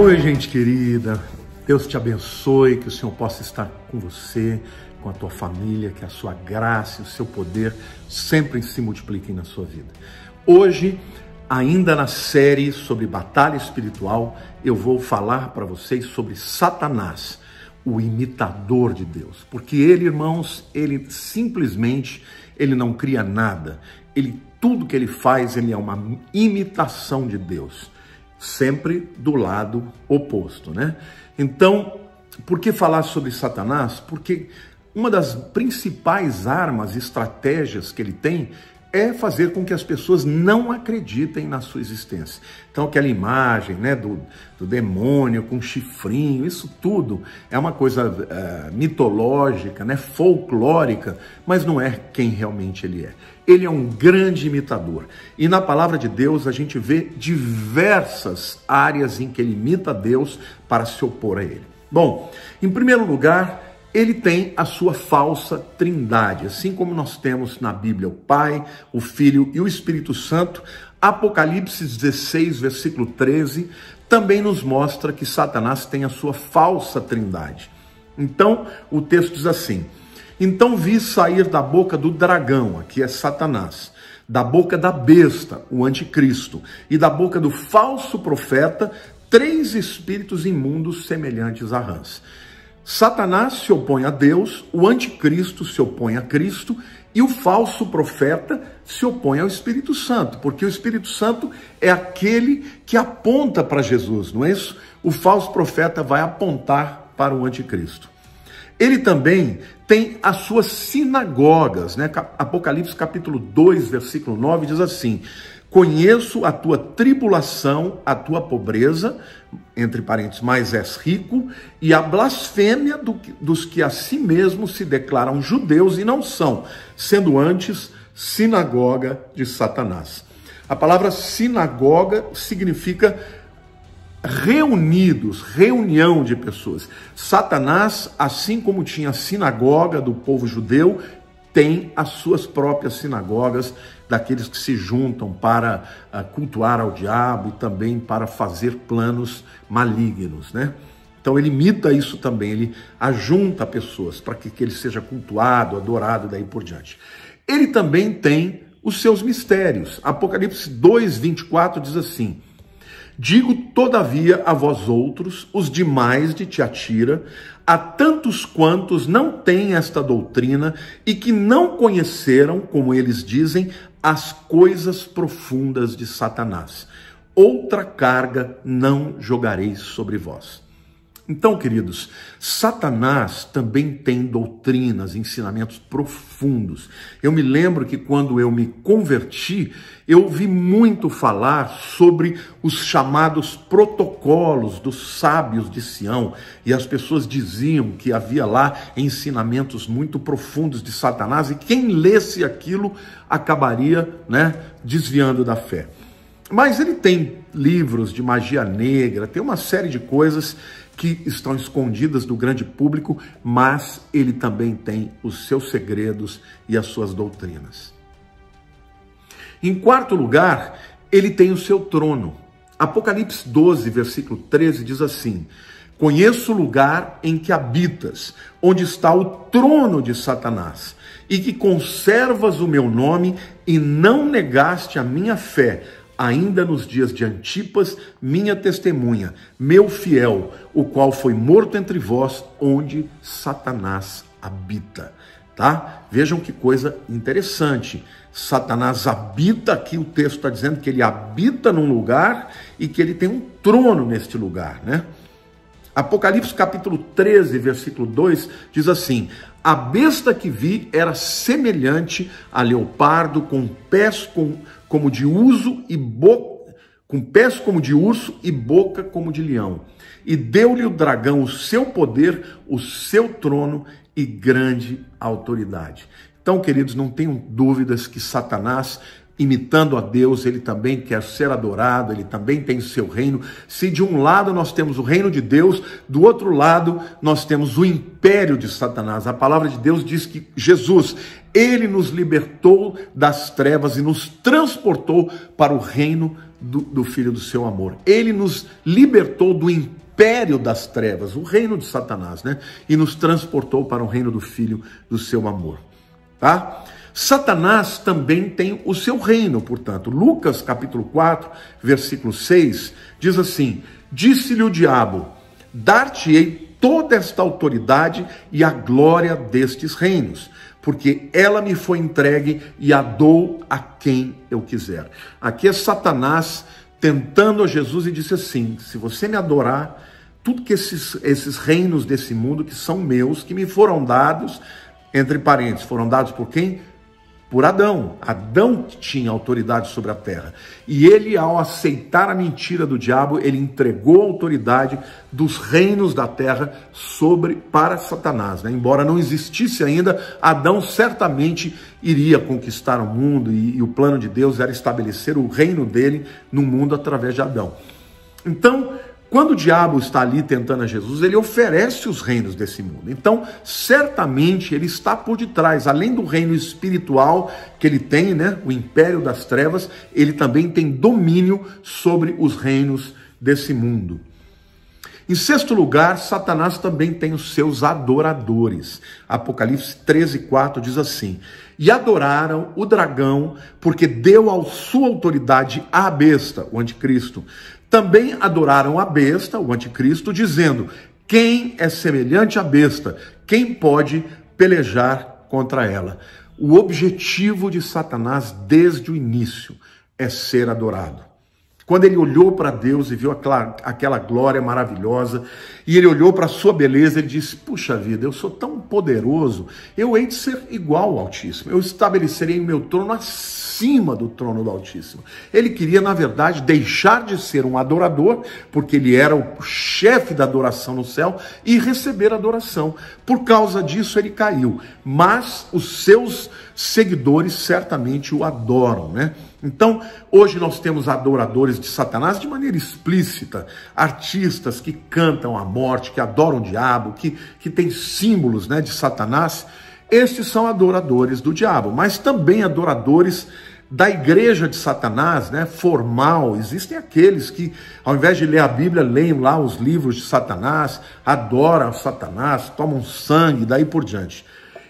Oi, gente querida. Deus te abençoe, que o Senhor possa estar com você, com a tua família, que a sua graça e o seu poder sempre se multipliquem na sua vida. Hoje, ainda na série sobre batalha espiritual, eu vou falar para vocês sobre Satanás, o imitador de Deus. Porque ele, irmãos, ele simplesmente ele não cria nada. Ele tudo que ele faz, ele é uma imitação de Deus sempre do lado oposto, né? Então, por que falar sobre Satanás? Porque uma das principais armas, estratégias que ele tem é fazer com que as pessoas não acreditem na sua existência. Então, aquela imagem né, do, do demônio com chifrinho, isso tudo é uma coisa uh, mitológica, né, folclórica, mas não é quem realmente ele é. Ele é um grande imitador. E na palavra de Deus a gente vê diversas áreas em que ele imita Deus para se opor a ele. Bom, em primeiro lugar, ele tem a sua falsa trindade, assim como nós temos na Bíblia o Pai, o Filho e o Espírito Santo. Apocalipse 16, versículo 13, também nos mostra que Satanás tem a sua falsa trindade. Então, o texto diz assim: Então vi sair da boca do dragão, aqui é Satanás, da boca da besta, o anticristo, e da boca do falso profeta, três espíritos imundos semelhantes a rãs. Satanás se opõe a Deus, o anticristo se opõe a Cristo e o falso profeta se opõe ao Espírito Santo, porque o Espírito Santo é aquele que aponta para Jesus, não é isso? O falso profeta vai apontar para o anticristo. Ele também tem as suas sinagogas, né? Apocalipse capítulo 2, versículo 9 diz assim: Conheço a tua tribulação, a tua pobreza, entre parênteses, mas és rico, e a blasfêmia do, dos que a si mesmos se declaram judeus e não são, sendo antes sinagoga de Satanás. A palavra sinagoga significa reunidos, reunião de pessoas. Satanás, assim como tinha a sinagoga do povo judeu, tem as suas próprias sinagogas daqueles que se juntam para uh, cultuar ao diabo e também para fazer planos malignos, né? Então ele imita isso também, ele ajunta pessoas para que, que ele seja cultuado, adorado daí por diante. Ele também tem os seus mistérios. Apocalipse 2, 24 diz assim: Digo, todavia, a vós outros, os demais de Tiatira, a tantos quantos não têm esta doutrina e que não conheceram, como eles dizem, as coisas profundas de Satanás. Outra carga não jogarei sobre vós. Então, queridos, Satanás também tem doutrinas, ensinamentos profundos. Eu me lembro que quando eu me converti, eu ouvi muito falar sobre os chamados protocolos dos sábios de Sião, e as pessoas diziam que havia lá ensinamentos muito profundos de Satanás, e quem lesse aquilo acabaria, né, desviando da fé. Mas ele tem livros de magia negra, tem uma série de coisas que estão escondidas do grande público, mas ele também tem os seus segredos e as suas doutrinas. Em quarto lugar, ele tem o seu trono. Apocalipse 12, versículo 13 diz assim: Conheço o lugar em que habitas, onde está o trono de Satanás, e que conservas o meu nome e não negaste a minha fé, ainda nos dias de Antipas, minha testemunha, meu fiel, o qual foi morto entre vós, onde Satanás habita. Tá? Vejam que coisa interessante. Satanás habita aqui, o texto está dizendo que ele habita num lugar e que ele tem um trono neste lugar, né? Apocalipse capítulo 13, versículo 2 diz assim: A besta que vi era semelhante a leopardo, com pés com, como de uso e boca, com pés como de urso e boca como de leão. E deu-lhe o dragão o seu poder, o seu trono e grande autoridade. Então, queridos, não tenham dúvidas que Satanás imitando a Deus, ele também quer ser adorado, ele também tem seu reino. Se de um lado nós temos o reino de Deus, do outro lado nós temos o império de Satanás. A palavra de Deus diz que Jesus, ele nos libertou das trevas e nos transportou para o reino do, do Filho do seu amor. Ele nos libertou do império das trevas, o reino de Satanás, né? E nos transportou para o reino do Filho do seu amor. Tá? Satanás também tem o seu reino, portanto. Lucas capítulo 4, versículo 6, diz assim: Disse-lhe o diabo: Dar-te-ei toda esta autoridade e a glória destes reinos, porque ela me foi entregue e a dou a quem eu quiser. Aqui é Satanás tentando a Jesus e disse assim: Se você me adorar, tudo que esses, esses reinos desse mundo que são meus, que me foram dados, entre parênteses, foram dados por quem? Por Adão. Adão tinha autoridade sobre a terra. E ele, ao aceitar a mentira do diabo, ele entregou a autoridade dos reinos da terra sobre para Satanás. Né? Embora não existisse ainda, Adão certamente iria conquistar o mundo e, e o plano de Deus era estabelecer o reino dele no mundo através de Adão. Então, quando o diabo está ali tentando a Jesus, ele oferece os reinos desse mundo. Então, certamente ele está por detrás, além do reino espiritual que ele tem, né, o império das trevas, ele também tem domínio sobre os reinos desse mundo. Em sexto lugar, Satanás também tem os seus adoradores. Apocalipse 13, 4 diz assim: E adoraram o dragão, porque deu a sua autoridade à besta, o anticristo, também adoraram a besta, o anticristo, dizendo: quem é semelhante à besta? Quem pode pelejar contra ela? O objetivo de Satanás desde o início é ser adorado. Quando ele olhou para Deus e viu aquela, aquela glória maravilhosa, e ele olhou para a sua beleza, ele disse: Puxa vida, eu sou tão poderoso, eu hei de ser igual ao Altíssimo, eu estabelecerei o meu trono acima do trono do Altíssimo. Ele queria, na verdade, deixar de ser um adorador, porque ele era o chefe da adoração no céu, e receber adoração. Por causa disso, ele caiu, mas os seus seguidores certamente o adoram, né? Então, hoje nós temos adoradores de Satanás de maneira explícita, artistas que cantam a morte, que adoram o diabo, que, que têm símbolos né, de Satanás. Estes são adoradores do diabo, mas também adoradores da igreja de Satanás, né, formal. Existem aqueles que, ao invés de ler a Bíblia, leem lá os livros de Satanás, adoram Satanás, tomam sangue, daí por diante.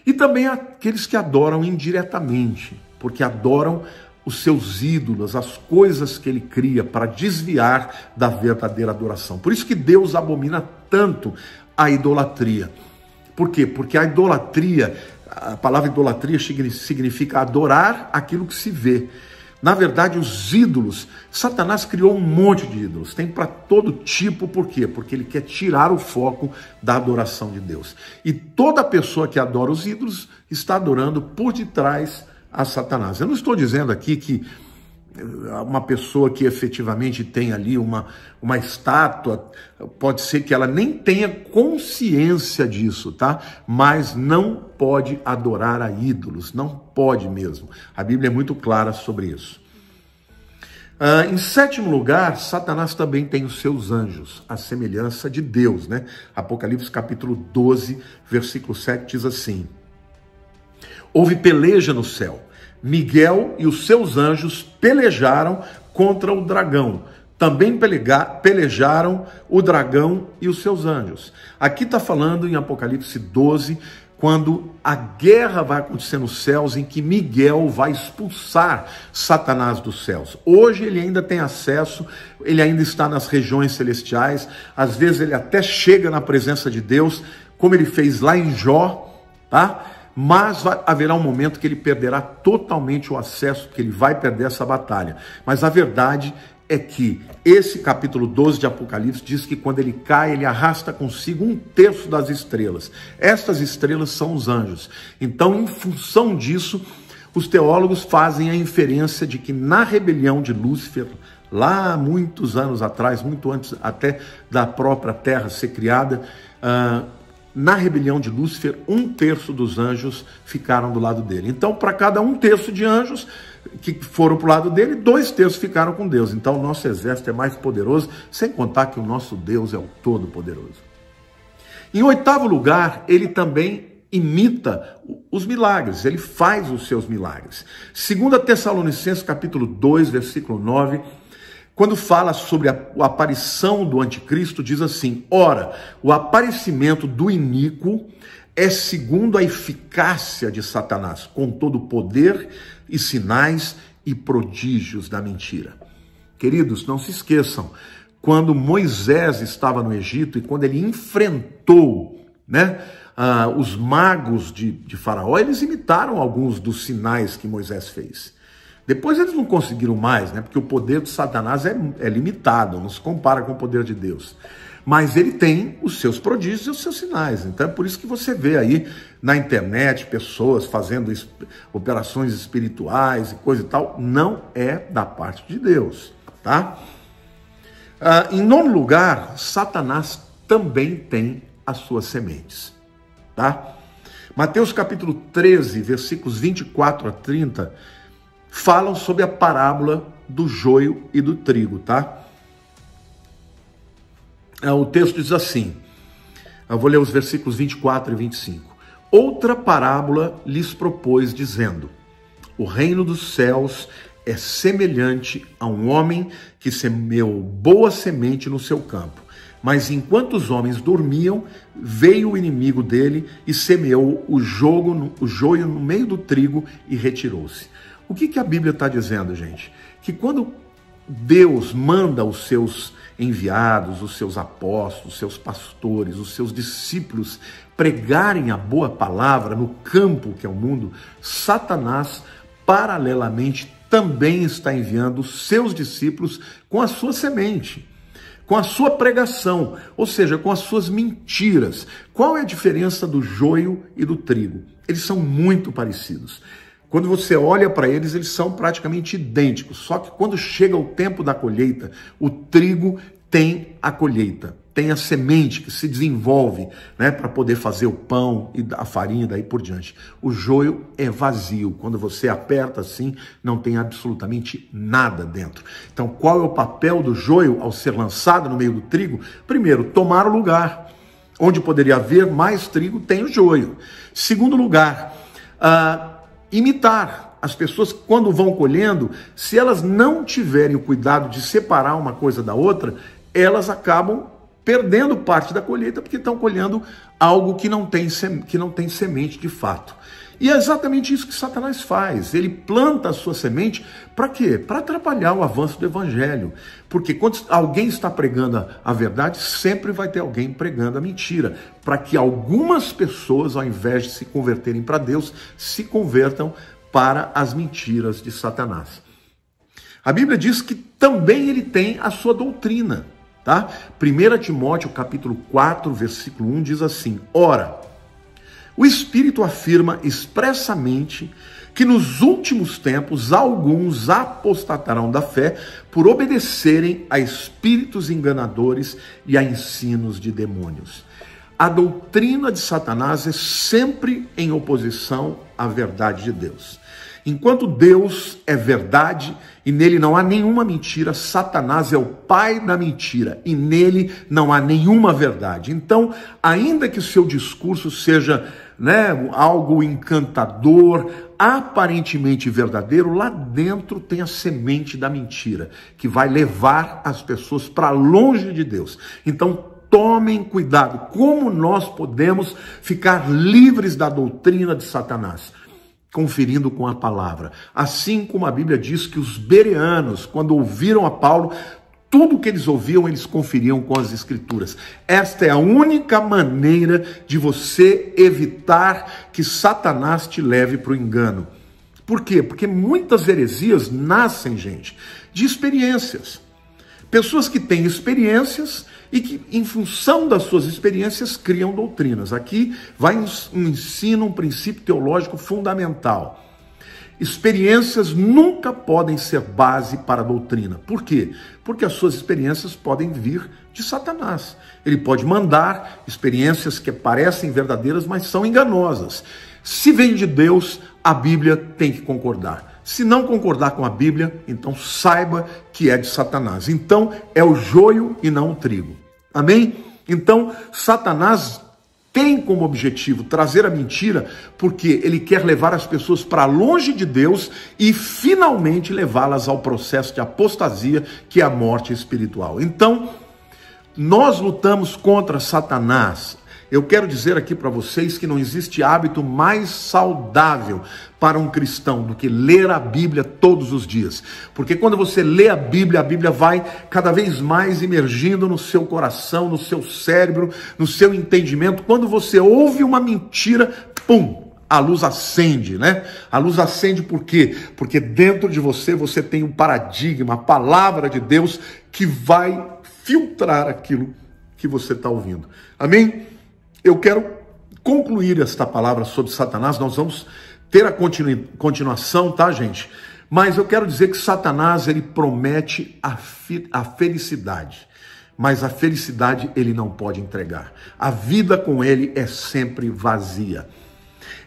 E também aqueles que adoram indiretamente, porque adoram os seus ídolos, as coisas que ele cria para desviar da verdadeira adoração. Por isso que Deus abomina tanto a idolatria. Por quê? Porque a idolatria, a palavra idolatria significa adorar aquilo que se vê. Na verdade, os ídolos, Satanás criou um monte de ídolos, tem para todo tipo, por quê? Porque ele quer tirar o foco da adoração de Deus. E toda pessoa que adora os ídolos está adorando por detrás a Satanás. Eu não estou dizendo aqui que eh, uma pessoa que efetivamente tem ali uma, uma estátua, pode ser que ela nem tenha consciência disso, tá? Mas não pode adorar a ídolos, não pode mesmo. A Bíblia é muito clara sobre isso. Uh, em sétimo lugar, Satanás também tem os seus anjos, a semelhança de Deus, né? Apocalipse capítulo 12, versículo 7 diz assim: Houve peleja no céu. Miguel e os seus anjos pelejaram contra o dragão. Também pelejaram o dragão e os seus anjos. Aqui está falando em Apocalipse 12, quando a guerra vai acontecer nos céus, em que Miguel vai expulsar Satanás dos céus. Hoje ele ainda tem acesso, ele ainda está nas regiões celestiais, às vezes ele até chega na presença de Deus, como ele fez lá em Jó, tá? Mas haverá um momento que ele perderá totalmente o acesso, que ele vai perder essa batalha. Mas a verdade é que esse capítulo 12 de Apocalipse diz que quando ele cai, ele arrasta consigo um terço das estrelas. Estas estrelas são os anjos. Então, em função disso, os teólogos fazem a inferência de que na rebelião de Lúcifer, lá muitos anos atrás, muito antes até da própria terra ser criada, uh, na rebelião de Lúcifer, um terço dos anjos ficaram do lado dele. Então, para cada um terço de anjos que foram para o lado dele, dois terços ficaram com Deus. Então, o nosso exército é mais poderoso, sem contar que o nosso Deus é o Todo-Poderoso. Em oitavo lugar, ele também imita os milagres, ele faz os seus milagres. Segunda Tessalonicenses capítulo 2, versículo 9, quando fala sobre a, a aparição do anticristo, diz assim: Ora, o aparecimento do iníquo é segundo a eficácia de Satanás, com todo o poder e sinais e prodígios da mentira. Queridos, não se esqueçam, quando Moisés estava no Egito e quando ele enfrentou né, uh, os magos de, de Faraó, eles imitaram alguns dos sinais que Moisés fez. Depois eles não conseguiram mais, né? Porque o poder de Satanás é, é limitado, não se compara com o poder de Deus. Mas ele tem os seus prodígios e os seus sinais. Então é por isso que você vê aí na internet pessoas fazendo operações espirituais e coisa e tal. Não é da parte de Deus, tá? Ah, em nono lugar, Satanás também tem as suas sementes, tá? Mateus capítulo 13, versículos 24 a 30 falam sobre a parábola do joio e do trigo, tá? É, o texto diz assim, eu vou ler os versículos 24 e 25. Outra parábola lhes propôs, dizendo: O reino dos céus é semelhante a um homem que semeou boa semente no seu campo. Mas enquanto os homens dormiam, veio o inimigo dele e semeou o, jogo, o joio no meio do trigo e retirou-se. O que, que a Bíblia está dizendo, gente? Que quando Deus manda os seus enviados, os seus apóstolos, os seus pastores, os seus discípulos pregarem a boa palavra no campo que é o mundo, Satanás, paralelamente, também está enviando os seus discípulos com a sua semente com a sua pregação, ou seja, com as suas mentiras. Qual é a diferença do joio e do trigo? Eles são muito parecidos. Quando você olha para eles, eles são praticamente idênticos. Só que quando chega o tempo da colheita, o trigo tem a colheita, tem a semente que se desenvolve né, para poder fazer o pão e a farinha daí por diante. O joio é vazio. Quando você aperta assim, não tem absolutamente nada dentro. Então, qual é o papel do joio ao ser lançado no meio do trigo? Primeiro, tomar o lugar. Onde poderia haver mais trigo, tem o joio. Segundo lugar, uh, imitar. As pessoas, quando vão colhendo, se elas não tiverem o cuidado de separar uma coisa da outra, elas acabam perdendo parte da colheita porque estão colhendo algo que não tem, que não tem semente de fato. E é exatamente isso que Satanás faz. Ele planta a sua semente para quê? Para atrapalhar o avanço do evangelho. Porque quando alguém está pregando a verdade, sempre vai ter alguém pregando a mentira. Para que algumas pessoas, ao invés de se converterem para Deus, se convertam para as mentiras de Satanás. A Bíblia diz que também ele tem a sua doutrina, tá? 1 Timóteo capítulo 4, versículo 1 diz assim: Ora, o Espírito afirma expressamente que nos últimos tempos alguns apostatarão da fé por obedecerem a espíritos enganadores e a ensinos de demônios. A doutrina de Satanás é sempre em oposição à verdade de Deus. Enquanto Deus é verdade e nele não há nenhuma mentira, Satanás é o pai da mentira e nele não há nenhuma verdade. Então, ainda que o seu discurso seja né, algo encantador, aparentemente verdadeiro, lá dentro tem a semente da mentira, que vai levar as pessoas para longe de Deus. Então, tomem cuidado. Como nós podemos ficar livres da doutrina de Satanás? Conferindo com a palavra. Assim como a Bíblia diz que os bereanos, quando ouviram a Paulo, tudo que eles ouviam, eles conferiam com as Escrituras. Esta é a única maneira de você evitar que Satanás te leve para o engano. Por quê? Porque muitas heresias nascem, gente, de experiências. Pessoas que têm experiências e que, em função das suas experiências, criam doutrinas. Aqui vai um ensino, um princípio teológico fundamental. Experiências nunca podem ser base para a doutrina. Por quê? Porque as suas experiências podem vir de Satanás. Ele pode mandar experiências que parecem verdadeiras, mas são enganosas. Se vem de Deus, a Bíblia tem que concordar. Se não concordar com a Bíblia, então saiba que é de Satanás. Então é o joio e não o trigo. Amém? Então, Satanás tem como objetivo trazer a mentira, porque ele quer levar as pessoas para longe de Deus e finalmente levá-las ao processo de apostasia, que é a morte espiritual. Então, nós lutamos contra Satanás. Eu quero dizer aqui para vocês que não existe hábito mais saudável para um cristão do que ler a Bíblia todos os dias. Porque quando você lê a Bíblia, a Bíblia vai cada vez mais emergindo no seu coração, no seu cérebro, no seu entendimento. Quando você ouve uma mentira, pum, a luz acende, né? A luz acende por quê? Porque dentro de você você tem um paradigma, a palavra de Deus que vai filtrar aquilo que você está ouvindo. Amém? Eu quero concluir esta palavra sobre Satanás. Nós vamos ter a continu continuação, tá, gente? Mas eu quero dizer que Satanás ele promete a, a felicidade, mas a felicidade ele não pode entregar. A vida com ele é sempre vazia.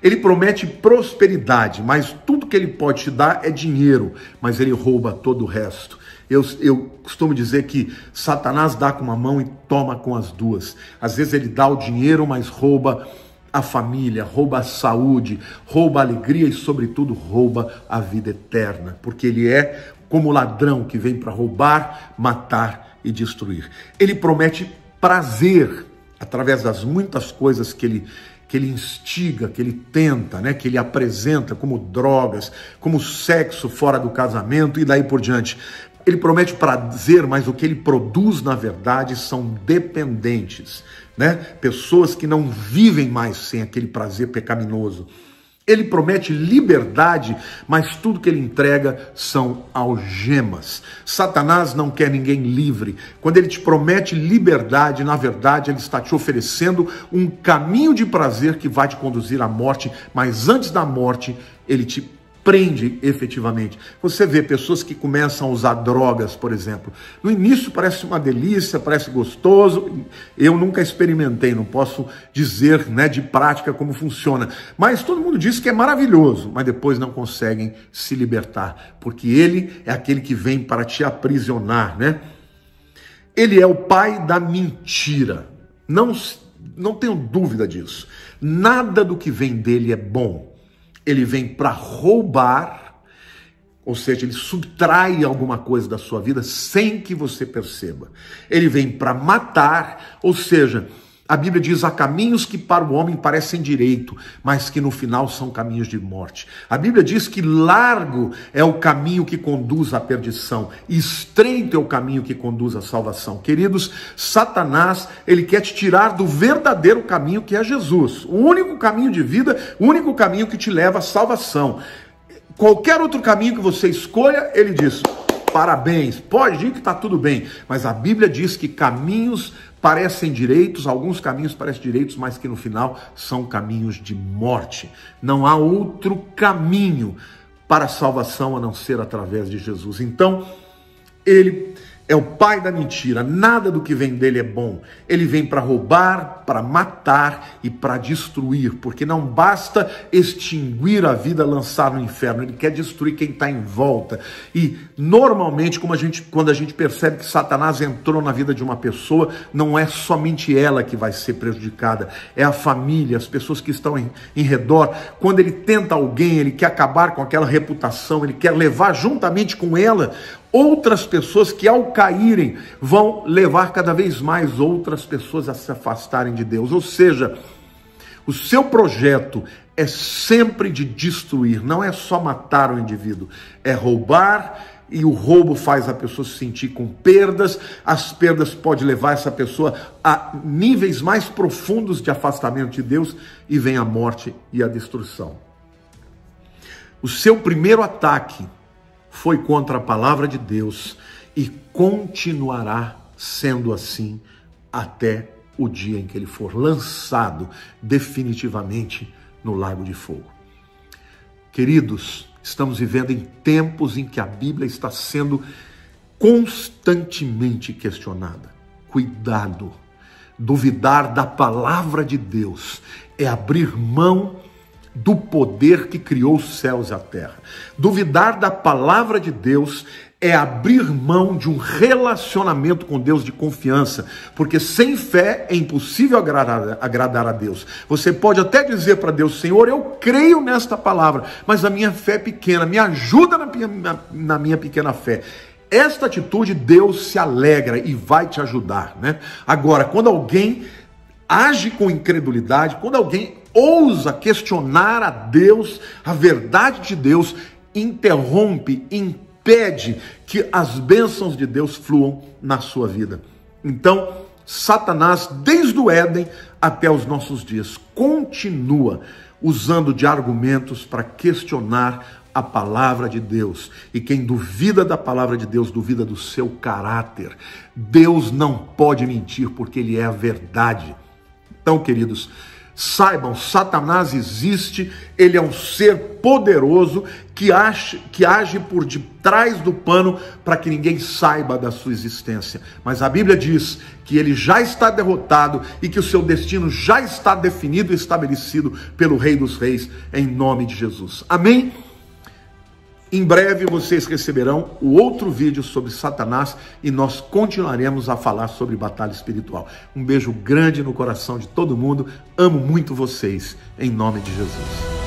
Ele promete prosperidade, mas tudo que ele pode te dar é dinheiro, mas ele rouba todo o resto. Eu, eu costumo dizer que Satanás dá com uma mão e toma com as duas. Às vezes ele dá o dinheiro, mas rouba a família, rouba a saúde, rouba a alegria e, sobretudo, rouba a vida eterna, porque ele é como ladrão que vem para roubar, matar e destruir. Ele promete prazer através das muitas coisas que ele que ele instiga, que ele tenta, né, que ele apresenta como drogas, como sexo fora do casamento e daí por diante. Ele promete prazer, mas o que ele produz, na verdade, são dependentes, né? Pessoas que não vivem mais sem aquele prazer pecaminoso. Ele promete liberdade, mas tudo que ele entrega são algemas. Satanás não quer ninguém livre. Quando ele te promete liberdade, na verdade, ele está te oferecendo um caminho de prazer que vai te conduzir à morte, mas antes da morte, ele te prende efetivamente. Você vê pessoas que começam a usar drogas, por exemplo. No início parece uma delícia, parece gostoso. Eu nunca experimentei, não posso dizer né, de prática como funciona. Mas todo mundo diz que é maravilhoso, mas depois não conseguem se libertar, porque ele é aquele que vem para te aprisionar, né? Ele é o pai da mentira. Não, não tenho dúvida disso. Nada do que vem dele é bom ele vem para roubar, ou seja, ele subtrai alguma coisa da sua vida sem que você perceba. Ele vem para matar, ou seja, a Bíblia diz: há caminhos que para o homem parecem direito, mas que no final são caminhos de morte. A Bíblia diz que largo é o caminho que conduz à perdição, estreito é o caminho que conduz à salvação. Queridos, Satanás, ele quer te tirar do verdadeiro caminho que é Jesus, o único caminho de vida, o único caminho que te leva à salvação. Qualquer outro caminho que você escolha, ele diz: parabéns, pode ir que está tudo bem, mas a Bíblia diz que caminhos parecem direitos, alguns caminhos parecem direitos, mas que no final são caminhos de morte. Não há outro caminho para a salvação a não ser através de Jesus. Então, ele é o pai da mentira, nada do que vem dele é bom. Ele vem para roubar, para matar e para destruir, porque não basta extinguir a vida, lançar no inferno, ele quer destruir quem está em volta. E normalmente, como a gente, quando a gente percebe que Satanás entrou na vida de uma pessoa, não é somente ela que vai ser prejudicada, é a família, as pessoas que estão em, em redor. Quando ele tenta alguém, ele quer acabar com aquela reputação, ele quer levar juntamente com ela outras pessoas que, ao caírem, vão levar cada vez mais outras pessoas a se afastarem de Deus. Ou seja, o seu projeto é sempre de destruir, não é só matar o indivíduo, é roubar e o roubo faz a pessoa se sentir com perdas, as perdas podem levar essa pessoa a níveis mais profundos de afastamento de Deus e vem a morte e a destruição. O seu primeiro ataque foi contra a palavra de Deus e continuará sendo assim até o dia em que ele for lançado definitivamente no lago de fogo. Queridos, Estamos vivendo em tempos em que a Bíblia está sendo constantemente questionada. Cuidado. Duvidar da palavra de Deus é abrir mão do poder que criou os céus e a terra. Duvidar da palavra de Deus é abrir mão de um relacionamento com Deus de confiança, porque sem fé é impossível agradar, agradar a Deus. Você pode até dizer para Deus, Senhor, eu creio nesta palavra, mas a minha fé é pequena, me ajuda na minha, na minha pequena fé. Esta atitude Deus se alegra e vai te ajudar, né? Agora, quando alguém age com incredulidade, quando alguém ousa questionar a Deus, a verdade de Deus, interrompe, impede que as bênçãos de Deus fluam na sua vida. Então, Satanás, desde o Éden até os nossos dias, continua usando de argumentos para questionar a palavra de Deus. E quem duvida da palavra de Deus, duvida do seu caráter. Deus não pode mentir, porque Ele é a verdade. Então, queridos, saibam, Satanás existe, ele é um ser poderoso que age, que age por detrás do pano para que ninguém saiba da sua existência. Mas a Bíblia diz que ele já está derrotado e que o seu destino já está definido e estabelecido pelo Rei dos Reis, em nome de Jesus. Amém? Em breve vocês receberão o outro vídeo sobre Satanás e nós continuaremos a falar sobre batalha espiritual. Um beijo grande no coração de todo mundo. Amo muito vocês. Em nome de Jesus.